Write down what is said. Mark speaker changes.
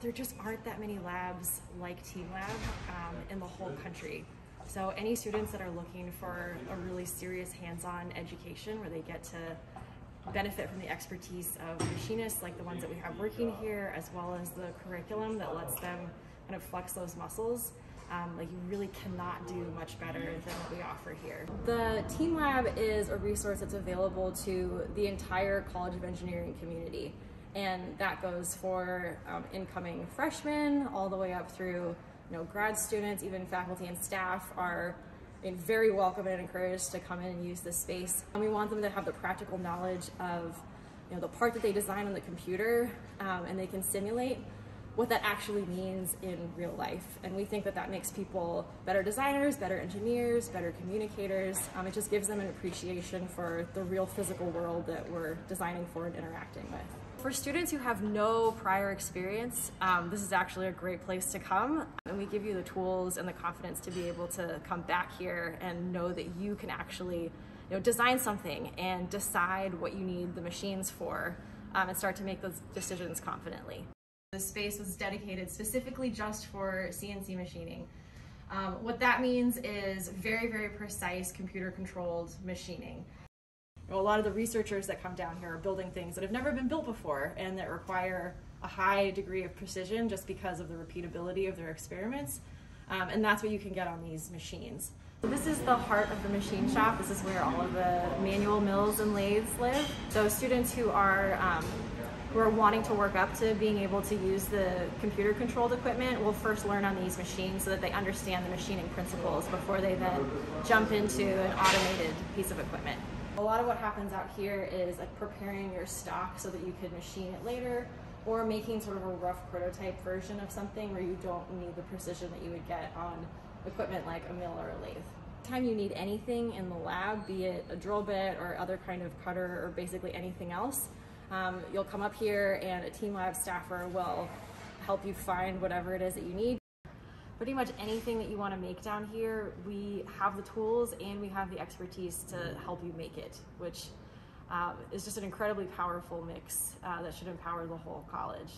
Speaker 1: there just aren't that many labs like Team Lab um, in the whole country. So any students that are looking for a really serious hands-on education where they get to benefit from the expertise of machinists like the ones that we have working here, as well as the curriculum that lets them kind of flex those muscles. Um, like you really cannot do much better than what we offer here. The Team Lab is a resource that's available to the entire College of Engineering community. And that goes for um, incoming freshmen all the way up through you know, grad students, even faculty and staff are very welcome and encouraged to come in and use this space. And we want them to have the practical knowledge of you know, the part that they design on the computer um, and they can simulate what that actually means in real life. And we think that that makes people better designers, better engineers, better communicators. Um, it just gives them an appreciation for the real physical world that we're designing for and interacting with. For students who have no prior experience, um, this is actually a great place to come. And we give you the tools and the confidence to be able to come back here and know that you can actually you know, design something and decide what you need the machines for um, and start to make those decisions confidently. The space was dedicated specifically just for CNC machining. Um, what that means is very, very precise computer controlled machining a lot of the researchers that come down here are building things that have never been built before and that require a high degree of precision just because of the repeatability of their experiments. Um, and that's what you can get on these machines. So this is the heart of the machine shop. This is where all of the manual mills and lathes live. So students who are um, who are wanting to work up to being able to use the computer controlled equipment will first learn on these machines so that they understand the machining principles before they then jump into an automated piece of equipment. A lot of what happens out here is like preparing your stock so that you could machine it later or making sort of a rough prototype version of something where you don't need the precision that you would get on equipment like a mill or a lathe. Time you need anything in the lab, be it a drill bit or other kind of cutter or basically anything else, um, you'll come up here and a Team Lab staffer will help you find whatever it is that you need pretty much anything that you want to make down here, we have the tools and we have the expertise to help you make it, which uh, is just an incredibly powerful mix uh, that should empower the whole college.